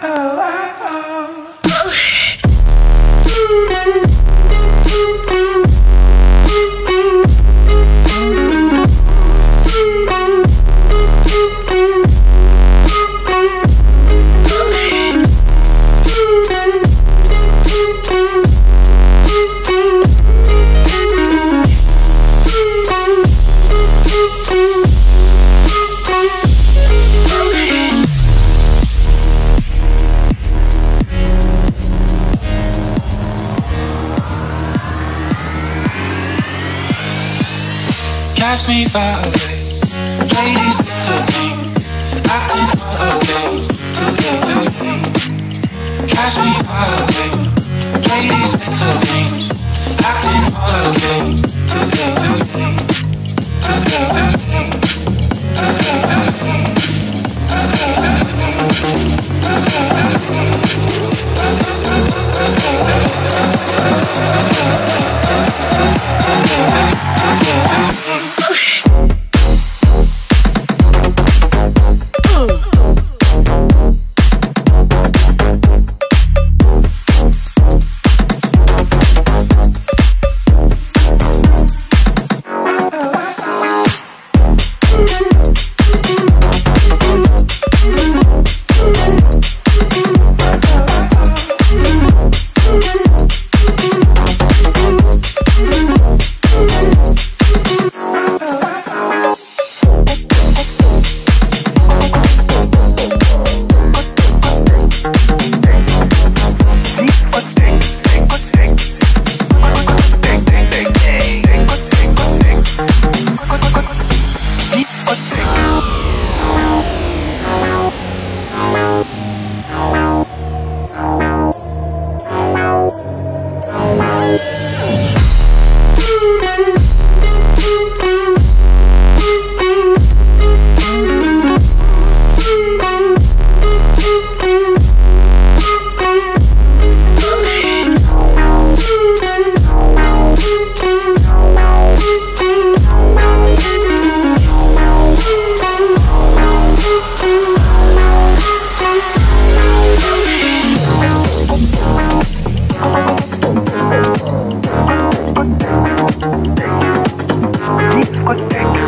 Oh. Catch me away. Play these to me. could end.